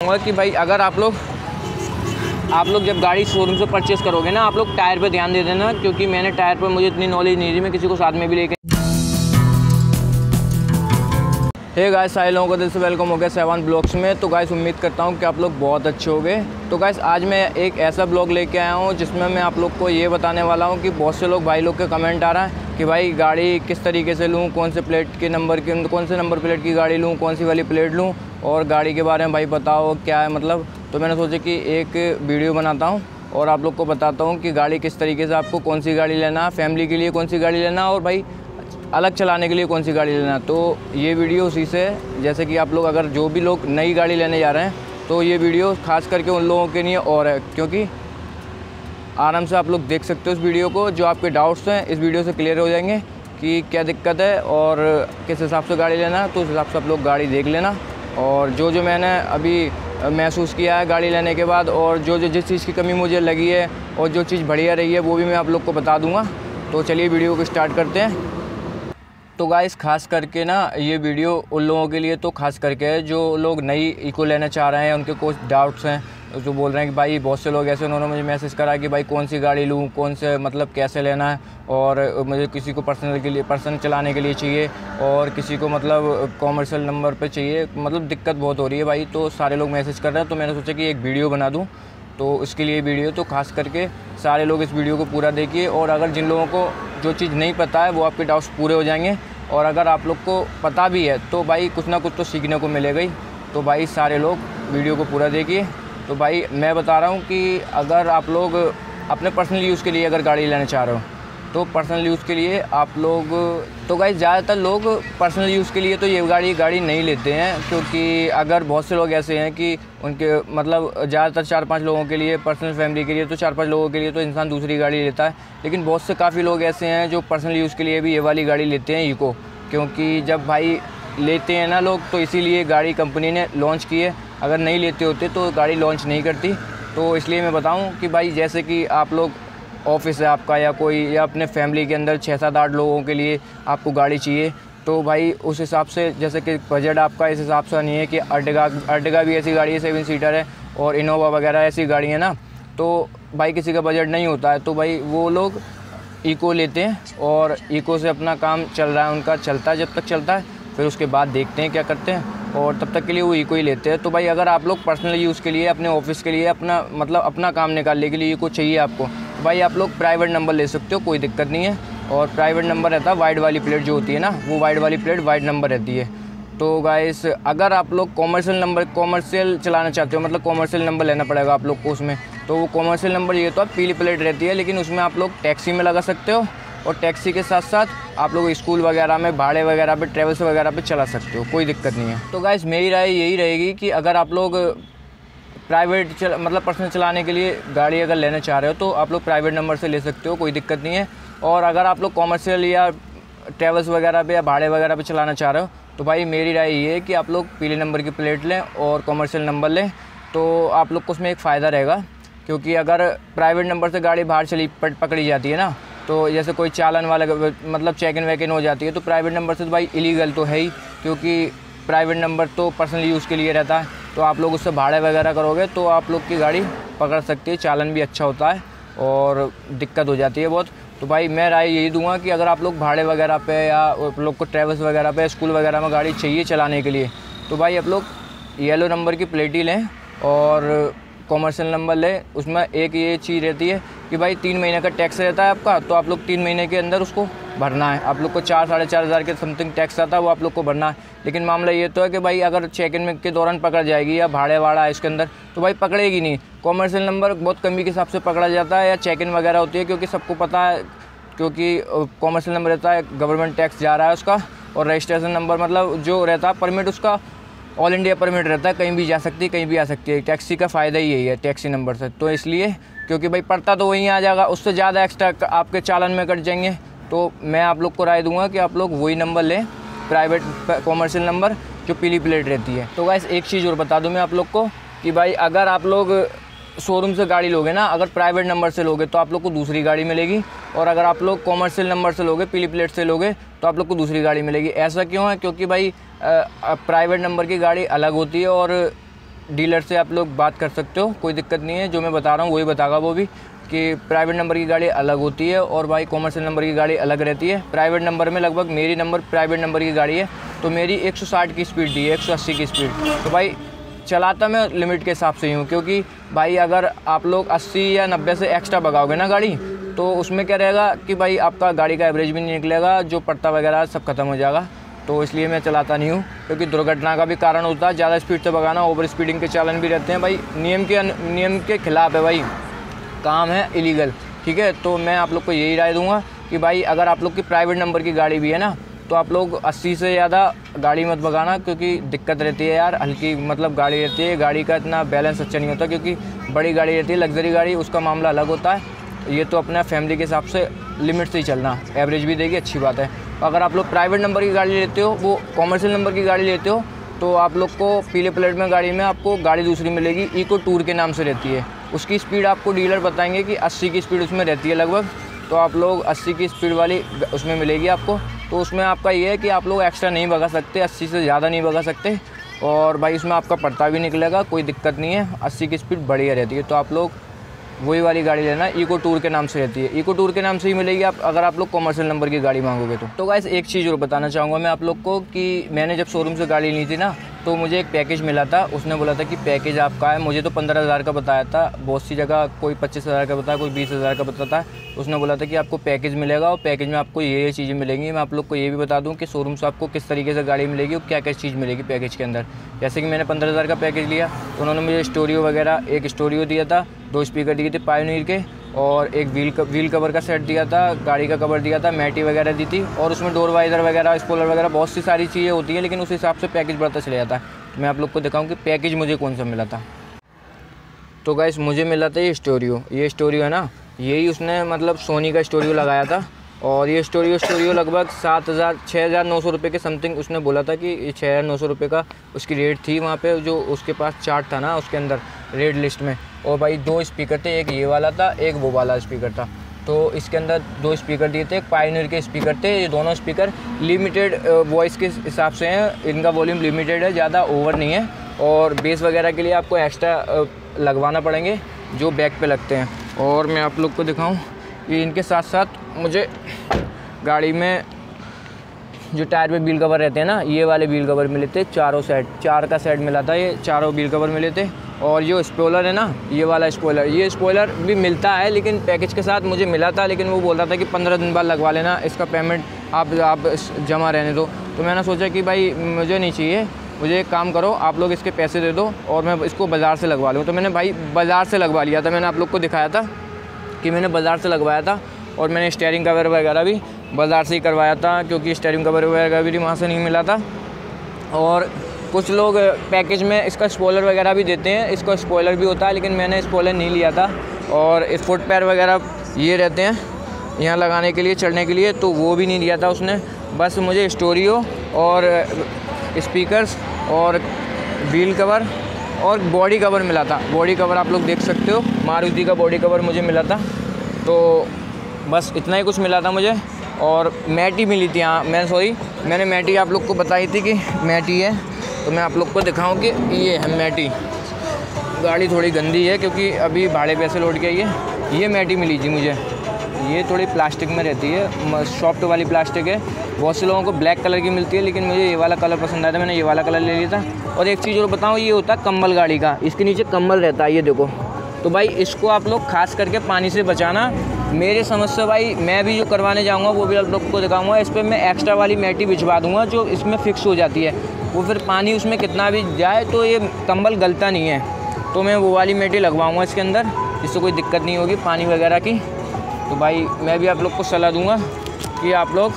कहूँगा कि भाई, अगर आप लोग आप लोग जब गाड़ी शोरूम से परचेस करोगे ना, आप लोग टायर पे ध्यान दे देना, क्योंकि मैंने टायर पर मुझे इतनी नॉलेज नहीं थी, मैं किसी को साथ में भी लेके हे गाइस सारे लोगों को दिल से वेलकम हो गया सेवन ब्लॉग्स में। तो गाइस उम्मीद करता हूँ कि आप लोग बहुत अच्छे हो गए तो गाइस आज मैं एक ऐसा ब्लॉग लेके आया हूँ जिसमें मैं आप लोग को ये बताने वाला हूँ कि बहुत से लोग भाई लोग के कमेंट आ रहा है कि भाई गाड़ी किस तरीके से लूँ, कौन से प्लेट के नंबर के, कौन से नंबर प्लेट की गाड़ी लूँ, कौन सी वाली प्लेट लूँ, और गाड़ी के बारे में भाई बताओ क्या है मतलब। तो मैंने सोचा कि एक वीडियो बनाता हूँ और आप लोग को बताता हूँ कि गाड़ी किस तरीके से आपको कौन सी गाड़ी लेना फैमिली के लिए कौन सी गाड़ी लेना और भाई अलग चलाने के लिए कौन सी गाड़ी लेना तो ये वीडियो उसी से जैसे कि आप लोग अगर जो भी लोग नई गाड़ी लेने जा रहे हैं तो ये वीडियो खास करके उन लोगों के लिए और है, क्योंकि आराम से आप लोग देख सकते हो इस वीडियो को। जो आपके डाउट्स हैं, इस वीडियो से क्लियर हो जाएँगे कि क्या दिक्कत है और किस हिसाब से गाड़ी लेना है तो उस हिसाब से आप लोग गाड़ी देख लेना। और जो जो मैंने अभी महसूस किया है गाड़ी लेने के बाद, और जो जो जिस चीज़ की कमी मुझे लगी है, और जो चीज़ बढ़िया रही है, वो भी मैं आप लोग को बता दूँगा। तो चलिए वीडियो को स्टार्ट करते हैं। तो गाइस खास करके ना, ये वीडियो उन लोगों के लिए तो खास करके है, जो लोग नई इको लेना चाह रहे हैं, उनके कुछ डाउट्स हैं। जो बोल रहे हैं कि भाई, बहुत से लोग ऐसे, उन्होंने मुझे मैसेज करा कि भाई, कौन सी गाड़ी लूँ, कौन से मतलब कैसे लेना है, और मुझे किसी को पर्सनल के लिए पर्सनल चलाने के लिए चाहिए, और किसी को मतलब कॉमर्शियल नंबर पे चाहिए। मतलब दिक्कत बहुत हो रही है भाई तो सारे लोग मैसेज कर रहे हैं तो मैंने सोचा कि एक वीडियो बना दूँ। तो उसके लिए वीडियो तो खास करके सारे लोग इस वीडियो को पूरा देखिए, और अगर जिन लोगों को जो चीज़ नहीं पता है, वो आपके डाउट्स पूरे हो जाएँगे। और अगर आप लोग को पता भी है तो भाई कुछ ना कुछ तो सीखने को मिलेगा ही। तो भाई सारे लोग वीडियो को पूरा देखिए। तो भाई मैं बता रहा हूँ कि अगर आप लोग अपने पर्सनल यूज़ के लिए अगर गाड़ी लेना चाह रहे हो तो पर्सनल यूज़ के लिए आप लोग तो गाइज़ ज़्यादातर लोग पर्सनल यूज़ के लिए तो ये गाड़ी गाड़ी नहीं लेते हैं, क्योंकि अगर बहुत से लोग ऐसे हैं कि उनके मतलब ज़्यादातर चार पाँच लोगों के लिए पर्सनल फैमिली के लिए तो चार पाँच लोगों के लिए तो इंसान दूसरी गाड़ी लेता है। लेकिन बहुत से काफ़ी लोग ऐसे हैं जो पर्सनल यूज़ के लिए भी ये वाली गाड़ी लेते हैं इको क्योंकि जब भाई लेते हैं ना लोग तो इसीलिए गाड़ी कंपनी ने लॉन्च की है। अगर नहीं लेते होते तो गाड़ी लॉन्च नहीं करती। तो इसलिए मैं बताऊँ कि भाई, जैसे कि आप लोग ऑफ़िस है आपका या कोई, या अपने फैमिली के अंदर छः सात आठ लोगों के लिए आपको गाड़ी चाहिए तो भाई उस हिसाब से, जैसे कि बजट आपका इस हिसाब से नहीं है कि अर्टिगा अर्टिगा भी ऐसी गाड़ी है सेवन सीटर है और इनोवा वगैरह ऐसी गाड़ी है ना तो भाई किसी का बजट नहीं होता है तो भाई वो लोग इको लेते हैं और इको से अपना काम चल रहा है, उनका चलता है, जब तक चलता है, फिर उसके बाद देखते हैं क्या करते हैं और तब तक के लिए वो इको ही लेते हैं। तो भाई अगर आप लोग पर्सनल यूज़ के लिए, अपने ऑफ़िस के लिए अपना मतलब अपना काम निकालने के लिए इको चाहिए आपको भाई, आप लोग प्राइवेट नंबर ले सकते हो, कोई दिक्कत नहीं है। और प्राइवेट नंबर रहता है वाइड वाली प्लेट जो होती है ना, वो वाइड वाली प्लेट वाइड नंबर रहती है। तो गाइस अगर आप लोग कॉमर्शियल नंबर कॉमर्शियल चलाना चाहते हो मतलब कॉमर्शियल नंबर लेना पड़ेगा आप लोग को उसमें तो वो कॉमर्शियल नंबर ये तो आप पीली प्लेट रहती है, लेकिन उसमें आप लोग टैक्सी में लगा सकते हो। और टैक्सी के साथ साथ आप लोग स्कूल वगैरह में, भाड़े वगैरह पे ट्रेवल्स वगैरह पे चला सकते हो, कोई दिक्कत नहीं है। तो गाइस मेरी राय यही रहेगी कि अगर आप लोग प्राइवेट चल मतलब पर्सनल चलाने के लिए गाड़ी अगर लेना चाह रहे हो तो आप लोग प्राइवेट नंबर से ले सकते हो, कोई दिक्कत नहीं है। और अगर आप लोग कॉमर्शियल या ट्रेवल्स वगैरह पे या भाड़े वगैरह पे चलाना चाह रहे हो तो भाई मेरी राय ये है कि आप लोग पीले नंबर की प्लेट लें और कॉमर्शियल नंबर लें तो आप लोग को उसमें एक फ़ायदा रहेगा। क्योंकि अगर प्राइवेट नंबर से गाड़ी बाहर चली पकड़ी जाती है ना तो जैसे कोई चालन वाला मतलब चेक इन वैक इन हो जाती है तो प्राइवेट नंबर से तो भाई इलीगल तो है ही, क्योंकि प्राइवेट नंबर तो पर्सनल यूज़ के लिए रहता है। तो आप लोग उससे भाड़े वगैरह करोगे तो आप लोग की गाड़ी पकड़ सकती है, चालन भी अच्छा होता है और दिक्कत हो जाती है बहुत। तो भाई, मैं राय यही दूँगा कि अगर आप लोग भाड़े वगैरह पे या आप लोग को ट्रेवल्स वगैरह पे स्कूल वगैरह में गाड़ी चाहिए चलाने के लिए तो भाई आप लोग येलो नंबर की प्लेट लें और कॉमर्शियल नंबर लें। उसमें एक ये चीज़ रहती है कि भाई, तीन महीने का टैक्स रहता है आपका तो आप लोग तीन महीने के अंदर उसको भरना है। आप लोग को चार, साढ़े चार हज़ार के समथिंग टैक्स आता है, वो आप लोग को भरना है। लेकिन मामला ये तो है कि भाई अगर चेक इन के दौरान पकड़ जाएगी या भाड़े वाड़ा है इसके अंदर तो भाई पकड़ेगी नहीं। कॉमर्शियल नंबर बहुत कमी के हिसाब से पकड़ा जाता है या चेक इन वगैरह होती है, क्योंकि सबको पता है, क्योंकि कॉमर्शियल नंबर रहता है गवर्नमेंट टैक्स जा रहा है उसका, और रजिस्ट्रेशन नंबर मतलब जो रहता है परमिट उसका ऑल इंडिया परमिट रहता है, कहीं भी जा सकती है, कहीं भी आ सकती है। टैक्सी का फ़ायदा ही यही है टैक्सी नंबर से। तो इसलिए, क्योंकि भाई पड़ता तो वहीं आ जाएगा, उससे ज़्यादा एक्स्ट्रा आपके चालन में कट जाएँगे। तो मैं आप लोग को राय दूँगा कि आप लोग वही नंबर लें प्राइवेट कॉमर्शियल नंबर जो पीली प्लेट रहती है। तो वैसे एक चीज़ और बता दूँ मैं आप लोग को कि भाई, अगर आप लोग शोरूम से गाड़ी लोगे ना, अगर प्राइवेट नंबर से लोगे तो आप लोग को दूसरी गाड़ी मिलेगी। और अगर आप लोग कॉमर्शियल नंबर से लोगे, पीली प्लेट से लोगे तो आप लोग को दूसरी गाड़ी मिलेगी। ऐसा क्यों है? क्योंकि भाई प्राइवेट नंबर की गाड़ी अलग होती है और डीलर से आप लोग बात कर सकते हो, कोई दिक्कत नहीं है। जो मैं बता रहा हूँ, वही बतागा वो भी। कि प्राइवेट नंबर की गाड़ी अलग होती है और भाई कॉमर्शियल नंबर की गाड़ी अलग रहती है। प्राइवेट नंबर में लगभग मेरी नंबर प्राइवेट नंबर की गाड़ी है। तो मेरी 160 की स्पीड दी है 180 की स्पीड तो भाई चलाता मैं लिमिट के हिसाब से ही हूँ, क्योंकि भाई अगर आप लोग 80 या 90 से एक्स्ट्रा भगाओगे ना गाड़ी तो उसमें क्या रहेगा कि भाई आपका गाड़ी का एवरेज भी नहीं निकलेगा, जो पड़ता वगैरह सब खत्म हो जाएगा। तो इसलिए मैं चलाता नहीं हूँ, क्योंकि दुर्घटना का भी कारण होता है। ज़्यादा स्पीड से भगाना ओवर स्पीडिंग के चालन भी रहते हैं भाई। नियम के नियम के खिलाफ है भाई। काम है इलीगल ठीक है? तो मैं आप लोग को यही राय दूँगा कि भाई, अगर आप लोग की प्राइवेट नंबर की गाड़ी भी है ना तो आप लोग 80 से ज़्यादा गाड़ी मत भगाना, क्योंकि दिक्कत रहती है यार, हल्की मतलब गाड़ी रहती है, गाड़ी का इतना बैलेंस अच्छा नहीं होता, क्योंकि बड़ी गाड़ी रहती है लग्जरी गाड़ी, उसका मामला अलग होता है। ये तो अपना फैमिली के हिसाब से लिमिट से ही चलना एवरेज भी देगी अच्छी बात है। अगर आप लोग प्राइवेट नंबर की गाड़ी लेते हो, वो कॉमर्शियल नंबर की गाड़ी लेते हो तो आप लोग को पीले प्लेट में गाड़ी में आपको गाड़ी दूसरी मिलेगी इको टूर के नाम से रहती है। उसकी स्पीड आपको डीलर बताएँगे कि 80 की स्पीड उसमें रहती है लगभग। तो आप लोग 80 की स्पीड वाली उसमें मिलेगी आपको। तो उसमें आपका ये है कि आप लोग एक्स्ट्रा नहीं भगा सकते 80 से ज़्यादा नहीं भगा सकते। और भाई उसमें आपका पड़ता भी निकलेगा, कोई दिक्कत नहीं है। 80 की स्पीड बढ़िया रहती है। तो आप लोग वही वाली गाड़ी लेना इको टूर के नाम से रहती है। इको टूर के नाम से ही मिलेगी आप, अगर आप लोग कॉमर्शियल नंबर की गाड़ी मांगोगे तो। तो गाइस एक चीज़ और बताना चाहूँगा मैं आप लोग को कि मैंने जब शोरूम से गाड़ी ली थी ना तो मुझे एक पैकेज मिला था। उसने बोला था कि पैकेज आपका है। मुझे तो पंद्रह हज़ार का बताया था। बहुत सी जगह कोई पच्चीस हज़ार का बताया, कोई बीस हज़ार का बताता है उसने बोला था कि आपको पैकेज मिलेगा और पैकेज में आपको ये ये चीज़ें मिलेंगी। मैं आप लोग को ये भी बता दूँ कि शोरूम से आपको किस तरीके से गाड़ी मिलेगी और क्या क्या चीज़ मिलेगी पैकेज के अंदर। जैसे कि मैंने पंद्रह हज़ार का पैकेज लिया। उन्होंने मुझे स्टोरियो वगैरह, एक स्टोरियो दिया था। दो स्पीकर दिए थे पायोनीर के। और एक व्हील व्हील कवर का सेट दिया था, गाड़ी का कवर दिया था, मैटी वगैरह दी थी और उसमें डोर वाइज़र वगैरह स्पोलर वगैरह बहुत सी सारी चीज़ें होती हैं, लेकिन उस हिसाब से पैकेज बढ़ता चले जाता। है तो मैं आप लोग को दिखाऊँ कि पैकेज मुझे कौन सा मिला था। तो गाइस मुझे मिला था ये स्टोरियो। ये स्टोरियो है ना, यही उसने मतलब सोनी का स्टोरियो लगाया था और ये स्टोरियो स्टोरियो लगभग सात हज़ार छः हज़ार नौ सौ रुपये के समथिंग उसने बोला था कि छः हज़ार नौ सौ रुपये का उसकी रेट थी वहाँ पे, जो उसके पास चार्ट था ना, उसके अंदर। रेड लिस्ट में। और भाई दो स्पीकर थे, एक ये वाला था, एक वो वाला स्पीकर था। तो इसके अंदर दो स्पीकर दिए थे, एक पाइनर के स्पीकर थे, ये दोनों स्पीकर लिमिटेड वॉइस के हिसाब से हैं, इनका वॉल्यूम लिमिटेड है, ज़्यादा ओवर नहीं है। और बेस वगैरह के लिए आपको एक्स्ट्रा लगवाना पड़ेंगे, जो बैक पे लगते हैं। और मैं आप लोग को दिखाऊँ कि इनके साथ साथ मुझे गाड़ी में जो टायर पे बील कवर रहते हैं ना, ये वाले बील कवर मिले थे, चारों सेट चार का सेट मिला था ये, चारों बील कवर मिले थे। और जो स्पोलर है ना, ये वाला स्पोलर ये स्पोलर भी मिलता है, लेकिन पैकेज के साथ मुझे मिला था, लेकिन वो बोल रहा था कि पंद्रह दिन बाद लगवा लेना, इसका पेमेंट आप आप जमा रहने दो। तो मैंने सोचा कि भाई, मुझे नहीं चाहिए, मुझे एक काम करो, आप लोग इसके पैसे दे दो और मैं इसको बाज़ार से लगवा लूँ। तो मैंने भाई, बाज़ार से लगवा लिया था, मैंने आप लोग को दिखाया था कि मैंने बाज़ार से लगवाया था और मैंने स्टेयरिंग कवर वगैरह भी बाज़ार से ही करवाया था, क्योंकि स्टेयरिंग कवर वगैरह भी वहाँ से नहीं मिला था। और कुछ लोग पैकेज में इसका स्पॉलर वगैरह भी देते हैं। इसका स्पॉलर भी होता है, लेकिन मैंने स्पॉलर नहीं लिया था। और फुट पैर वगैरह ये रहते हैं, यहाँ लगाने के लिए, चढ़ने के लिए तो वो भी नहीं लिया था उसने। बस मुझे स्टोरियो और स्पीकर्स और व्हील कवर और बॉडी कवर मिला था। बॉडी कवर आप लोग देख सकते हो। मारुति का बॉडी कवर मुझे मिला था। तो बस इतना ही कुछ मिला था मुझे। और मैटी मिली थी यहाँ मैं सॉरी मैंने मैटी आप लोग को बताई थी कि मैटी है। तो मैं आप लोग को दिखाऊँ कि ये है मैटी। गाड़ी थोड़ी गंदी है क्योंकि अभी भाड़े पैसे लौट के आई है ये मैटी मिली थी मुझे। ये थोड़ी प्लास्टिक में रहती है। सॉफ्ट वाली प्लास्टिक है। बहुत से लोगों को ब्लैक कलर की मिलती है, लेकिन मुझे ये वाला कलर पसंद आया था। मैंने ये वाला कलर ले लिया था। और एक चीज़ और बताऊँ, ये होता है कम्बल गाड़ी का। इसके नीचे कम्बल रहता है, ये देखो। तो भाई, इसको आप लोग खास करके पानी से बचाना। मेरे समझ से भाई, मैं भी जो करवाने जाऊँगा, वो भी आप लोग को दिखाऊँगा। इस पर मैं एक्स्ट्रा वाली मैटी भिजवा दूँगा, जो इसमें फ़िक्स हो जाती है। वो फिर पानी उसमें कितना भी जाए तो ये कंबल गलता नहीं है। तो मैं वो वाली मेटी लगवाऊँगा इसके अंदर, जिससे कोई दिक्कत नहीं होगी पानी वगैरह की। तो भाई, मैं भी आप लोग को सलाह दूँगा कि आप लोग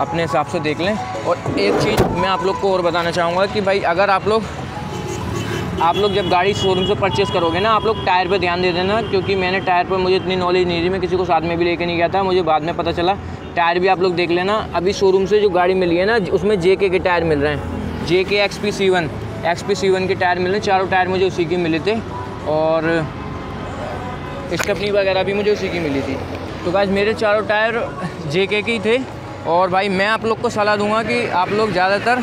अपने हिसाब से देख लें। और एक चीज़ मैं आप लोग को और बताना चाहूँगा कि भाई, अगर आप लोग आप लोग जब गाड़ी शोरूम से परचेस करोगे ना, आप लोग टायर पे ध्यान दे देना, क्योंकि मैंने टायर पर मुझे इतनी नॉलेज नहीं थी, मैं किसी को साथ में भी लेके नहीं गया था। मुझे बाद में पता चला टायर भी आप लोग देख लेना। अभी शोरूम से जो गाड़ी मिली है ना, उसमें जे के टायर मिल रहे हैं। J K X P C one X P C one के टायर मिल रहे हैं। चारों टायर मुझे उसी के मिले थे। और स्टपनी वगैरह भी मुझे उसी की मिली थी। तो बस मेरे चारों टायर जे के ही थे। और भाई, मैं आप लोग को सलाह दूँगा कि आप लोग ज़्यादातर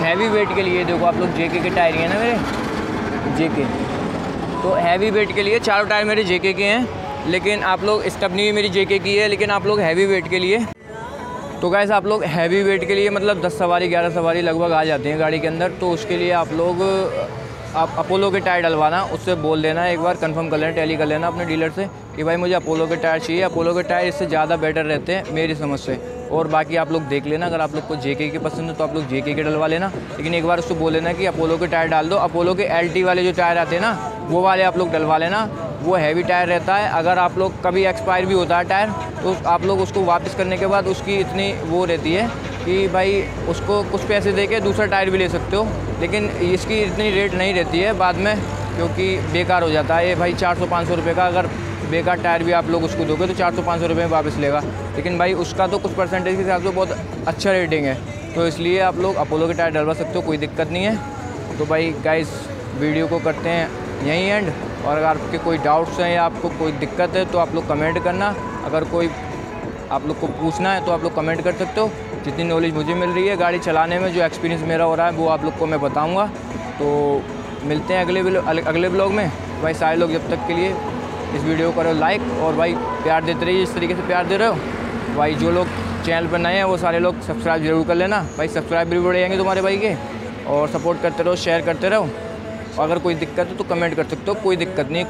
हैवी वेट के लिए, देखो आप लोग जेके के टायर ही हैं ना मेरे। जेके तो हैवी वेट के लिए चारों टायर मेरे जेके के हैं। लेकिन आप लोग स्टपनी भी मेरी जेके की है, लेकिन आप लोग हैवी वेट के लिए। तो गैस आप लोग हैवी वेट के लिए मतलब 10 सवारी 11 सवारी लगभग आ जाती हैं गाड़ी के अंदर। तो उसके लिए आप लोग, आप अपोलो के टायर डलवाना, उससे बोल देना, एक बार कंफर्म कर लेना टैली कर लेना अपने डीलर से कि भाई मुझे अपोलो के टायर चाहिए। अपोलो के टायर इससे ज़्यादा बेटर रहते हैं मेरी समझ से। और बाकी आप लोग देख लेना, अगर आप लोग को जेके के पसंद है तो आप लोग जेके के डलवा लेना। लेकिन एक बार उसको बोल लेना कि अपोलो के टायर डाल दो। अपोलो के एलटी वाले जो टायर आते हैं ना, वो वाले आप लोग डलवा लेना। वो हैवी टायर रहता है। अगर आप लोग कभी एक्सपायर भी होता है टायर तो आप लोग उसको वापस करने के बाद उसकी इतनी वो रहती है कि भाई उसको कुछ पैसे दे के दूसरा टायर भी ले सकते हो। लेकिन इसकी इतनी रेट नहीं रहती है बाद में, क्योंकि बेकार हो जाता है। ये भाई चार सौ, पाँच सौ रुपये का अगर बेकार टायर भी आप लोग उसको दोगे तो चार सौ, पाँच सौ रुपये में वापस लेगा। लेकिन भाई उसका तो कुछ परसेंटेज के हिसाब से बहुत अच्छा रेटिंग है। तो इसलिए आप लोग अपोलो के टायर डलवा सकते हो, कोई दिक्कत नहीं है। तो भाई गाइस वीडियो को करते हैं, यहीं एंड और अगर आपके कोई डाउट्स हैं या आपको कोई दिक्कत है तो आप लोग कमेंट करना। अगर कोई आप लोग को पूछना है तो आप लोग कमेंट कर सकते हो। जितनी नॉलेज मुझे मिल रही है गाड़ी चलाने में, जो एक्सपीरियंस मेरा हो रहा है, वो आप लोग को मैं बताऊँगा। तो मिलते हैं अगले अगले ब्लॉग में। भाई, सारे लोग जब तक के लिए इस वीडियो को करो लाइक और भाई, प्यार देते रहिए, इस तरीके से प्यार दे रहे हो। भाई, जो लोग चैनल पर नए हैं, वो सारे लोग सब्सक्राइब ज़रूर कर लेना। भाई सब्सक्राइब भी बढ़ जाएँगे तुम्हारे भाई के। और सपोर्ट करते रहो शेयर करते रहो। अगर कोई दिक्कत हो तो कमेंट कर सकते हो कोई दिक्कत नहीं